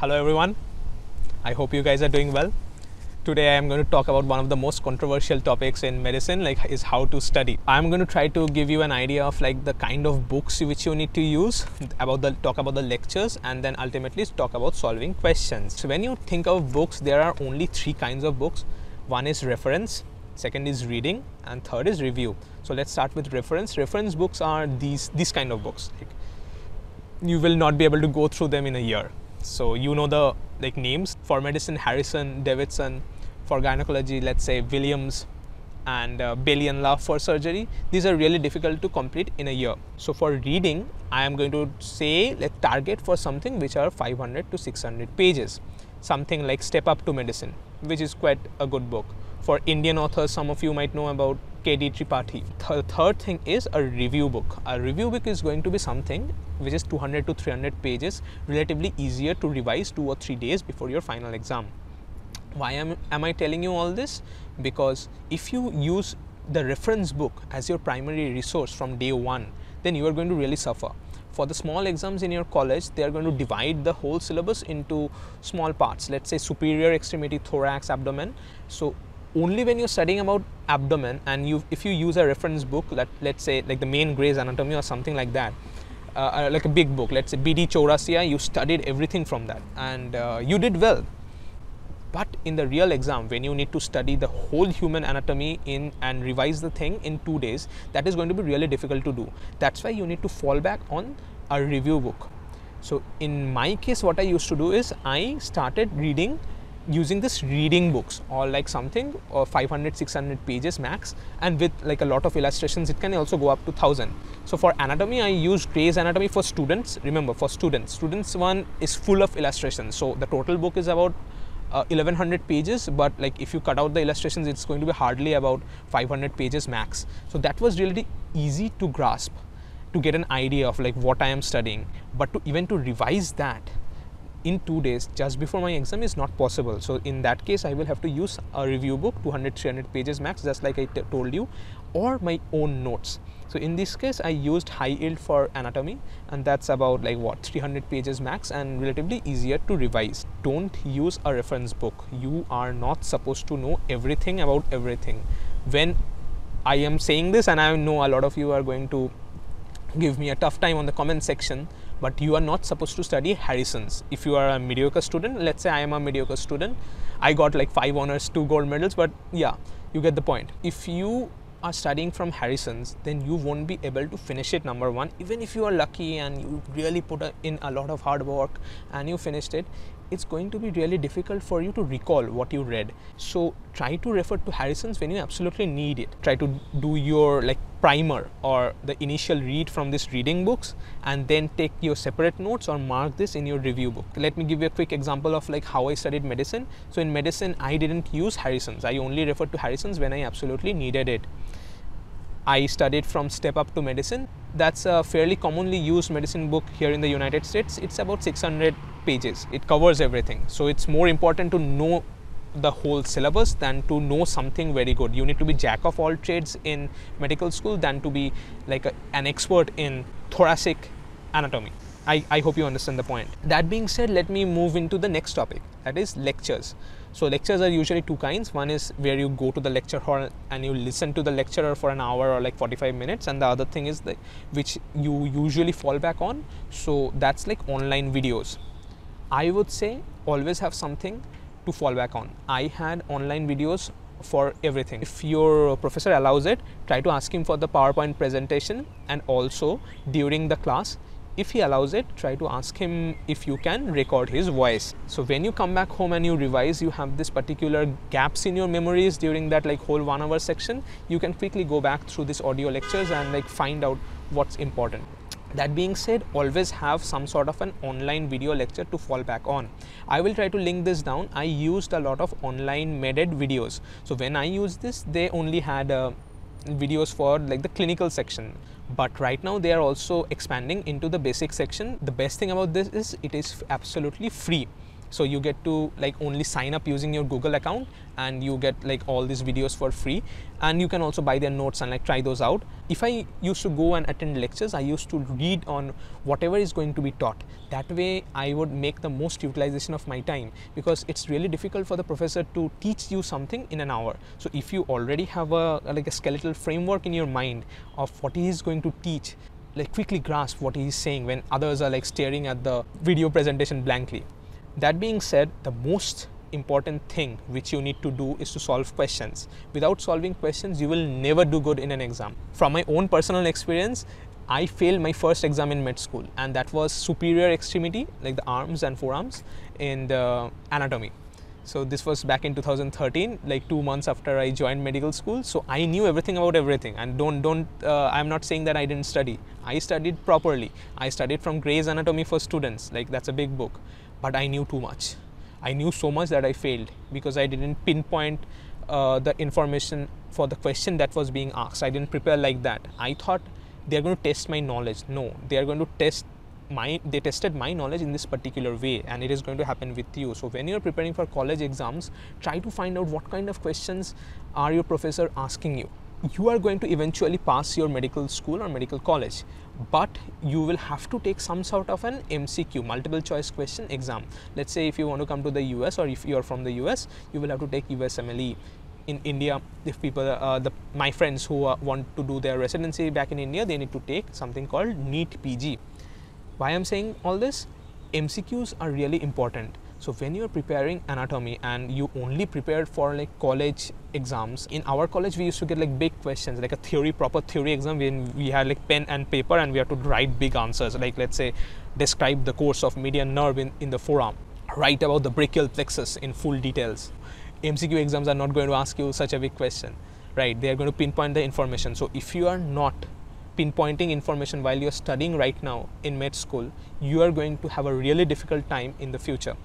Hello everyone. I hope you guys are doing well. Today I am going to talk about one of the most controversial topics in medicine like is how to study. I'm going to try to give you an idea of like the kind of books which you need to use about the talk about the lectures and then ultimately talk about solving questions. So when you think of books there are only three kinds of books. One is reference, second is reading and third is review. So let's start with reference. Reference books are these these kind of books. Like you will not be able to go through them in a year so you know the like names for medicine Harrison, Davidson, for gynecology let's say Williams and uh, Bailey and Love for surgery. These are really difficult to complete in a year. So for reading, I am going to say let target for something which are 500 to 600 pages. Something like Step Up to Medicine, which is quite a good book. For Indian authors, some of you might know about KD Tripathi. The third thing is a review book. A review book is going to be something which is 200 to 300 pages, relatively easier to revise two or three days before your final exam. Why am, am I telling you all this? Because if you use the reference book as your primary resource from day one, then you are going to really suffer. For the small exams in your college, they are going to divide the whole syllabus into small parts. Let's say superior extremity, thorax, abdomen. So only when you're studying about abdomen and you if you use a reference book let, let's say like the main Gray's anatomy or something like that uh, uh like a big book let's say BD Chaurasia you studied everything from that and uh, you did well. But in the real exam when you need to study the whole human anatomy in and revise the thing in two days that is going to be really difficult to do. That's why you need to fall back on a review book. So in my case what i used to do is i started reading using this reading books or like something or 500 600 pages max and with like a lot of illustrations it can also go up to 1000 so for anatomy i use gray's anatomy for students. Remember for students. Students one is full of illustrations. So the total book is about uh, 1100 pages but like if you cut out the illustrations it's going to be hardly about 500 pages max. So that was really easy to grasp to get an idea of like what i am studying. But to even to revise that in two days just before my exam is not possible. So in that case i will have to use a review book 200 300 pages max just like I told you or my own notes. So in this case i used high yield for anatomy and that's about like what 300 pages max and relatively easier to revise. Don't use a reference book. You are not supposed to know everything about everything. When i am saying this and i know a lot of you are going to give me a tough time on the comment section but you are not supposed to study Harrison's. If you are a mediocre student, let's say I am a mediocre student, I got like five honors, two gold medals, but yeah, you get the point. If you are studying from Harrison's, then you won't be able to finish it number one. Even if you are lucky and you really put in a lot of hard work and you finished it, it's going to be really difficult for you to recall what you read. So try to refer to Harrison's when you absolutely need it. Try to do your like primer or the initial read from these reading books and then take your separate notes or mark this in your review book. Let me give you a quick example of like how I studied medicine. So in medicine, I didn't use Harrison's. I only referred to Harrison's when I absolutely needed it. I studied from Step Up to Medicine. That's a fairly commonly used medicine book here in the United States. It's about 600 pages. It covers everything. So it's more important to know the whole syllabus than to know something very good. You need to be jack of all trades in medical school than to be like a, an expert in thoracic anatomy. I, I hope you understand the point. That being said, let me move into the next topic that is lectures. So lectures are usually two kinds. One is where you go to the lecture hall and you listen to the lecturer for an hour or like 45 minutes and the other thing is the which you usually fall back on. So that's like online videos. I would say always have something to fall back on. I had online videos for everything. If your professor allows it, try to ask him for the PowerPoint presentation and also during the class if he allows it try to ask him if you can record his voice so when you come back home and you revise you have this particular gaps in your memories during that like whole one hour section you can quickly go back through this audio lectures and like find out what's important that being said always have some sort of an online video lecture to fall back on. I will try to link this down. I used a lot of OnlineMedEd videos. So when i used this they only had uh, videos for like the clinical section. But right now they are also expanding into the basic section. The best thing about this is it is absolutely free so you get to like only sign up using your google account and you get like all these videos for free. And you can also buy their notes and like try those out. If i used to go and attend lectures i used to read on whatever is going to be taught. That way i would make the most utilization of my time because it's really difficult for the professor to teach you something in an hour. So if you already have a like a skeletal framework in your mind of what he is going to teach like quickly grasp what he is saying when others are like staring at the video presentation blankly that being said the most important thing which you need to do is to solve questions. Without solving questions you will never do good in an exam. From my own personal experience i failed my first exam in med school and that was superior extremity like the arms and forearms in the anatomy. So this was back in 2013 like 2 months after i joined medical school. So i knew everything about everything and don't don't uh, i'm not saying that i didn't study. I studied properly. I studied from gray's anatomy for students like that's a big book but i knew too much. I knew so much that i failed because i didn't pinpoint uh, the information for the question that was being asked. I didn't prepare like that. I thought they're going to test my knowledge. No they are going to test my they tested my knowledge in this particular way and it is going to happen with you. So when you're preparing for college exams try to find out what kind of questions are your professor asking you you are going to eventually pass your medical school or medical college but you will have to take some sort of an mcq multiple choice question exam let's say if you want to come to the us or if you are from the us you will have to take usmle in India, if people, uh, the, my friends who uh, want to do their residency back in India, they need to take something called NEET PG. Why I'm saying all this? MCQs are really important. So when you're preparing anatomy and you only prepared for like college exams, in our college we used to get like big questions, like a theory, proper theory exam when we had like pen and paper and we had to write big answers. Like let's say describe the course of median nerve in, in the forearm, write about the brachial plexus in full details. MCQ exams are not going to ask you such a big question, right? They are going to pinpoint the information. So if you are not pinpointing information while you're studying right now in med school, you are going to have a really difficult time in the future.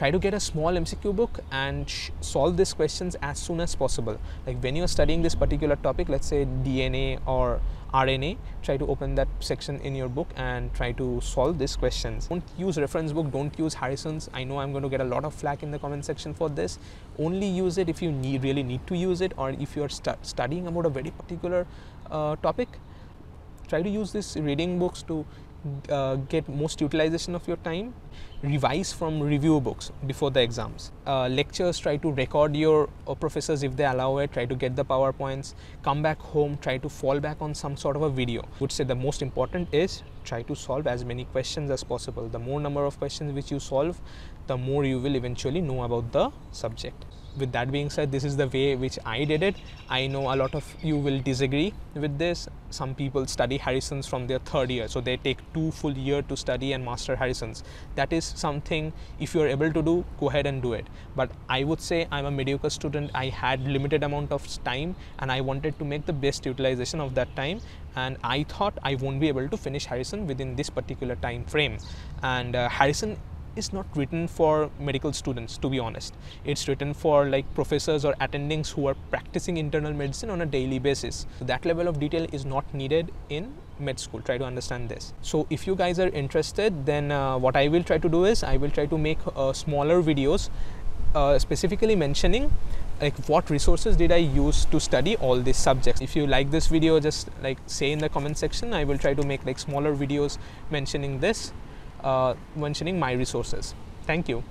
Try to get a small MCQ book and solve these questions as soon as possible. Like when you're studying this particular topic, let's say DNA or RNA, try to open that section in your book and try to solve these questions. Don't use reference book, don't use Harrison's. I know I'm going to get a lot of flack in the comment section for this. Only use it if you need, really need to use it or if you're stu- studying about a very particular uh, topic try to use these reading books to uh, get most utilization of your time revise from review books before the exams. Uh, lectures try to record your uh, professors if they allow it try to get the powerpoints come back home try to fall back on some sort of a video. Would say the most important is try to solve as many questions as possible. The more number of questions which you solve the more you will eventually know about the subject with that being said this is the way which i did it. I know a lot of you will disagree with this. Some people study harrison's from their third year so they take two full year to study and master harrison's. That is something if you are able to do go ahead and do it. But i would say i'm a mediocre student. I had limited amount of time and i wanted to make the best utilization of that time and i thought i won't be able to finish harrison within this particular time frame. And uh, harrison is not written for medical students to be honest. It's written for like professors or attendings who are practicing internal medicine on a daily basis. So that level of detail is not needed in med school. Try to understand this. So if you guys are interested then uh, what i will try to do is i will try to make uh, smaller videos uh, specifically mentioning like what resources did I use to study all these subjects. If you like this video, just like say in the comment section, I will try to make like smaller videos mentioning this Uh, mentioning my resources. Thank you.